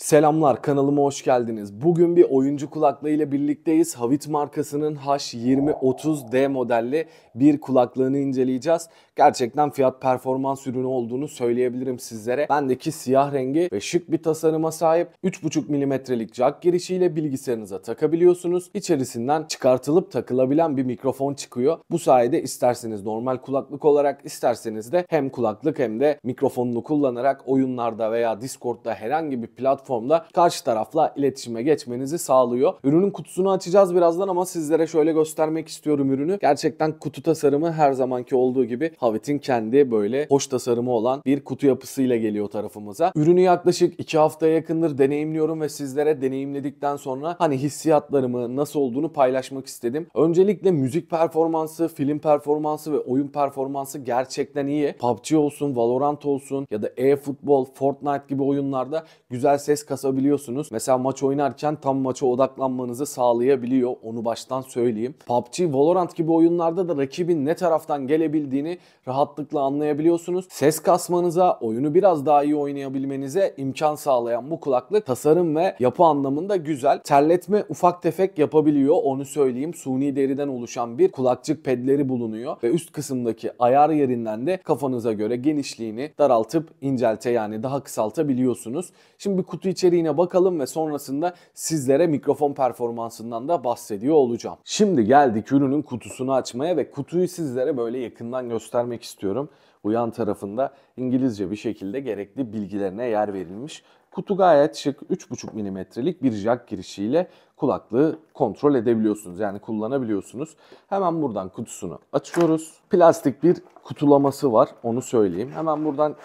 Selamlar kanalıma hoş geldiniz. Bugün bir oyuncu kulaklığıyla birlikteyiz. Havit markasının H2030D modelli bir kulaklığını inceleyeceğiz. Gerçekten fiyat performans ürünü olduğunu söyleyebilirim sizlere. Bendeki siyah rengi ve şık bir tasarıma sahip 3.5 mm'lik jack girişiyle bilgisayarınıza takabiliyorsunuz. İçerisinden çıkartılıp takılabilen bir mikrofon çıkıyor. Bu sayede isterseniz normal kulaklık olarak isterseniz de hem kulaklık hem de mikrofonunu kullanarak oyunlarda veya Discord'da herhangi bir platformda karşı tarafla iletişime geçmenizi sağlıyor. Ürünün kutusunu açacağız birazdan ama sizlere şöyle göstermek istiyorum ürünü. Gerçekten kutu tasarımı her zamanki olduğu gibi Havit'in kendi böyle hoş tasarımı olan bir kutu yapısıyla geliyor tarafımıza. Ürünü yaklaşık 2 haftaya yakındır deneyimliyorum ve sizlere deneyimledikten sonra hani hissiyatlarımı nasıl olduğunu paylaşmak istedim. Öncelikle müzik performansı, film performansı ve oyun performansı gerçekten iyi. PUBG olsun, Valorant olsun ya da e-futbol, Fortnite gibi oyunlarda güzel ses kasabiliyorsunuz. Mesela maç oynarken tam maça odaklanmanızı sağlayabiliyor. Onu baştan söyleyeyim. PUBG, Valorant gibi oyunlarda da rakibin ne taraftan gelebildiğini rahatlıkla anlayabiliyorsunuz. Ses kasmanıza, oyunu biraz daha iyi oynayabilmenize imkan sağlayan bu kulaklık tasarım ve yapı anlamında güzel. Terletme ufak tefek yapabiliyor onu söyleyeyim. Suni deriden oluşan bir kulakçık pedleri bulunuyor ve üst kısımdaki ayar yerinden de kafanıza göre genişliğini daraltıp incelte yani daha kısaltabiliyorsunuz. Şimdi bir kutu içeriğine bakalım ve sonrasında sizlere mikrofon performansından da bahsediyor olacağım. Şimdi geldik ürünün kutusunu açmaya ve kutuyu sizlere böyle yakından göstermek istiyorum. Bu yan tarafında İngilizce bir şekilde gerekli bilgilerine yer verilmiş. Kutu gayet şık 3.5 mm'lik bir jack girişiyle kulaklığı kontrol edebiliyorsunuz. Yani kullanabiliyorsunuz. Hemen buradan kutusunu açıyoruz. Plastik bir kutulaması var onu söyleyeyim. Hemen buradan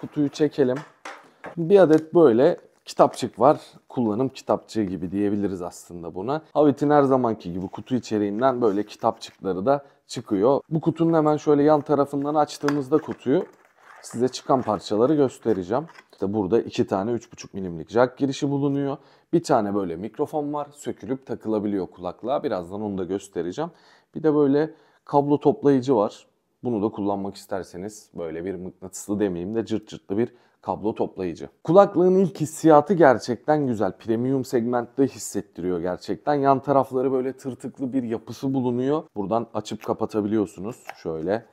kutuyu çekelim. Bir adet böyle kitapçık var. Kullanım kitapçığı gibi diyebiliriz aslında buna. Havit'in her zamanki gibi kutu içeriğinden böyle kitapçıkları da çıkıyor. Bu kutunun hemen şöyle yan tarafından açtığımızda kutuyu size çıkan parçaları göstereceğim. İşte burada iki tane 3.5 milimlik jack girişi bulunuyor. Bir tane böyle mikrofon var. Sökülüp takılabiliyor kulaklığa. Birazdan onu da göstereceğim. Bir de böyle kablo toplayıcı var. Bunu da kullanmak isterseniz böyle bir mıknatıslı demeyeyim de cırt cırtlı bir kablo toplayıcı. Kulaklığın ilk hissiyatı gerçekten güzel. Premium segmentte hissettiriyor gerçekten. Yan tarafları böyle tırtıklı bir yapısı bulunuyor. Buradan açıp kapatabiliyorsunuz. Şöyle.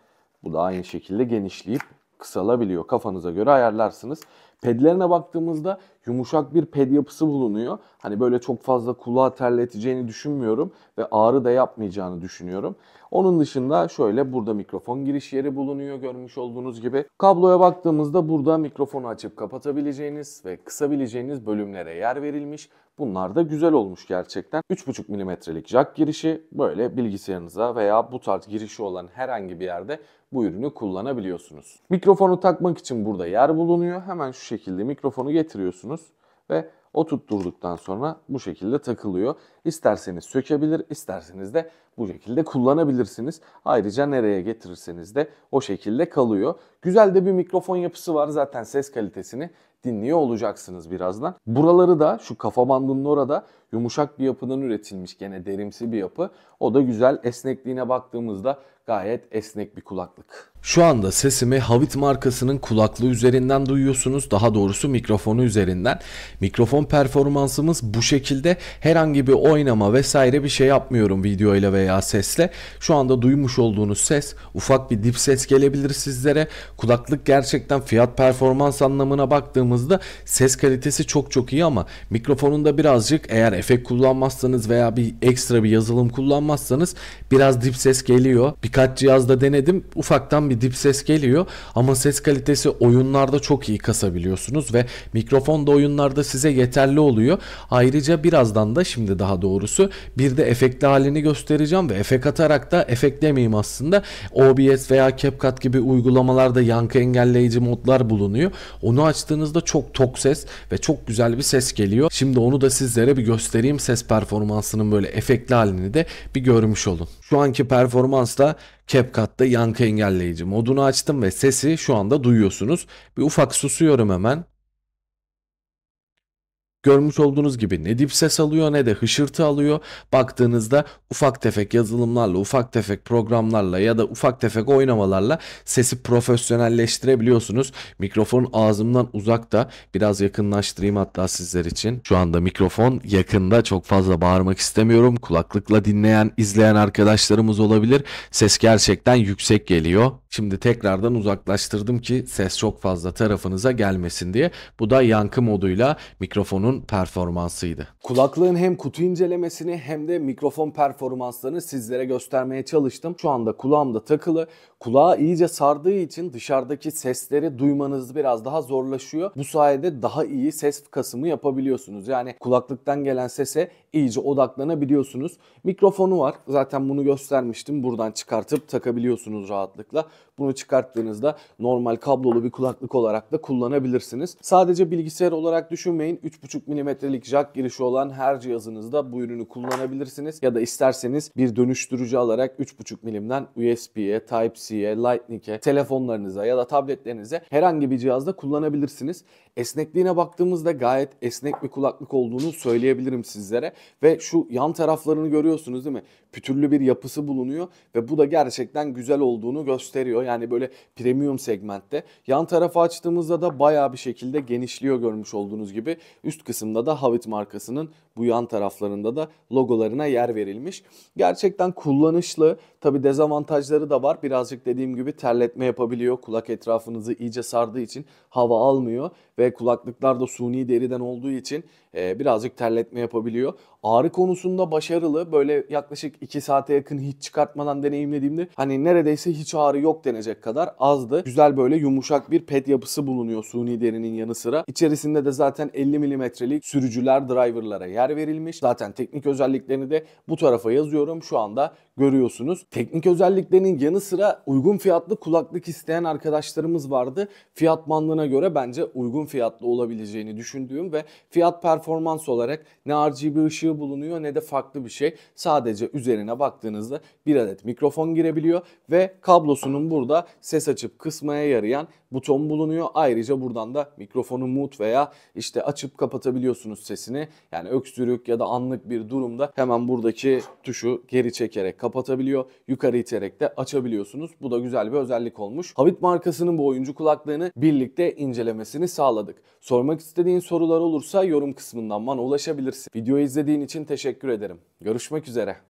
Bu da aynı şekilde genişleyip kısalabiliyor. Kafanıza göre ayarlarsınız. Pedlerine baktığımızda yumuşak bir ped yapısı bulunuyor. Hani böyle çok fazla kulağı terleteceğini düşünmüyorum ve ağrı da yapmayacağını düşünüyorum. Onun dışında şöyle burada mikrofon giriş yeri bulunuyor görmüş olduğunuz gibi. Kabloya baktığımızda burada mikrofonu açıp kapatabileceğiniz ve kısabileceğiniz bölümlere yer verilmiş. Bunlar da güzel olmuş gerçekten. 3.5 mm'lik jack girişi böyle bilgisayarınıza veya bu tarz girişi olan herhangi bir yerde bu ürünü kullanabiliyorsunuz. Mikrofonu takmak için burada yer bulunuyor. Hemen şu şekilde mikrofonu getiriyorsunuz ve o tutturduktan sonra bu şekilde takılıyor. İsterseniz sökebilir, isterseniz de bu şekilde kullanabilirsiniz. Ayrıca nereye getirirseniz de o şekilde kalıyor. Güzel de bir mikrofon yapısı var zaten ses kalitesini dinliyor olacaksınız birazdan. Buraları da şu kafa bandının orada yumuşak bir yapıdan üretilmiş gene derimsi bir yapı. O da güzel esnekliğine baktığımızda gayet esnek bir kulaklık. Şu anda sesimi Havit markasının kulaklığı üzerinden duyuyorsunuz. Daha doğrusu mikrofonu üzerinden. Mikrofon performansımız bu şekilde. Herhangi bir oynama vesaire bir şey yapmıyorum videoyla veya sesle. Şu anda duymuş olduğunuz ses ufak bir dip ses gelebilir sizlere. Kulaklık gerçekten fiyat performans anlamına baktığımızda ses kalitesi çok çok iyi ama mikrofonunda birazcık eğer efekt kullanmazsanız veya bir ekstra bir yazılım kullanmazsanız biraz dip ses geliyor. Birkaç cihazda denedim. Ufaktan bir dip ses geliyor ama ses kalitesi oyunlarda çok iyi kasabiliyorsunuz ve mikrofon da oyunlarda size yeterli oluyor. Ayrıca birazdan da şimdi daha doğrusu bir de efektli halini göstereceğim ve efekt atarak da efekt demeyeyim aslında OBS veya CapCut gibi uygulamalarda yankı engelleyici modlar bulunuyor. Onu açtığınızda çok tok ses ve çok güzel bir ses geliyor. Şimdi onu da sizlere bir göstereyim ses performansının böyle efektli halini de bir görmüş olun. Şu anki performansla CapCut'ta yankı engelleyici modunu açtım ve sesi şu anda duyuyorsunuz. Bir ufak susuyorum hemen. Görmüş olduğunuz gibi ne dip ses alıyor ne de hışırtı alıyor. Baktığınızda ufak tefek yazılımlarla, ufak tefek programlarla ya da ufak tefek oynamalarla sesi profesyonelleştirebiliyorsunuz. Mikrofon ağzımdan uzakta. Biraz yakınlaştırayım hatta sizler için. Şu anda mikrofon yakında çok fazla bağırmak istemiyorum. Kulaklıkla dinleyen, izleyen arkadaşlarımız olabilir. Ses gerçekten yüksek geliyor. Şimdi tekrardan uzaklaştırdım ki ses çok fazla tarafınıza gelmesin diye. Bu da yankı moduyla mikrofonun performansıydı. Kulaklığın hem kutu incelemesini hem de mikrofon performanslarını sizlere göstermeye çalıştım. Şu anda kulağımda takılı. Kulağı iyice sardığı için dışarıdaki sesleri duymanız biraz daha zorlaşıyor. Bu sayede daha iyi ses kasımı yapabiliyorsunuz. Yani kulaklıktan gelen sese iyice odaklanabiliyorsunuz. Mikrofonu var. Zaten bunu göstermiştim. Buradan çıkartıp takabiliyorsunuz rahatlıkla. Bunu çıkarttığınızda normal kablolu bir kulaklık olarak da kullanabilirsiniz. Sadece bilgisayar olarak düşünmeyin. 3.5 milimetrelik jack girişi olan her cihazınızda bu ürünü kullanabilirsiniz. Ya da isterseniz bir dönüştürücü alarak 3.5 milimden USB'ye, Type-C'ye, Lightning'e, telefonlarınıza ya da tabletlerinize herhangi bir cihazda kullanabilirsiniz. Esnekliğine baktığımızda gayet esnek bir kulaklık olduğunu söyleyebilirim sizlere. Ve şu yan taraflarını görüyorsunuz değil mi? Pütürlü bir yapısı bulunuyor ve bu da gerçekten güzel olduğunu gösteriyor. Yani böyle premium segmentte. Yan tarafı açtığımızda da bayağı bir şekilde genişliyor görmüş olduğunuz gibi. Üst kısımda da Havit markasının bu yan taraflarında da logolarına yer verilmiş. Gerçekten kullanışlı. Tabi dezavantajları da var. Birazcık dediğim gibi terletme yapabiliyor. Kulak etrafınızı iyice sardığı için hava almıyor ve kulaklıklar da suni deriden olduğu için birazcık terletme yapabiliyor. Ağrı konusunda başarılı. Böyle yaklaşık 2 saate yakın hiç çıkartmadan deneyimlediğimde hani neredeyse hiç ağrı yok denecek kadar azdı. Güzel böyle yumuşak bir pet yapısı bulunuyor suni derinin yanı sıra. İçerisinde de zaten 50 milimetrelik sürücüler driverlara yer verilmiş. Zaten teknik özelliklerini de bu tarafa yazıyorum. Şu anda görüyorsunuz. Teknik özelliklerinin yanı sıra uygun fiyatlı kulaklık isteyen arkadaşlarımız vardı. Fiyat bandına göre bence uygun fiyatlı olabileceğini düşündüğüm ve fiyat performans olarak ne RGB ışığı bulunuyor ne de farklı bir şey. Sadece üzerine baktığınızda bir adet mikrofon girebiliyor ve kablosunun burada ses açıp kısmaya yarayan buton bulunuyor. Ayrıca buradan da mikrofonu mute veya işte açıp kapatabiliyorsunuz sesini. Yani öksürük ya da anlık bir durumda hemen buradaki tuşu geri çekerek kapatabiliyor. Yukarı iterek de açabiliyorsunuz. Bu da güzel bir özellik olmuş. Havit markasının bu oyuncu kulaklığını birlikte incelemesini sağladık. Sormak istediğin sorular olursa yorum kısmından bana ulaşabilirsin. Videoyu izlediğin için teşekkür ederim. Görüşmek üzere.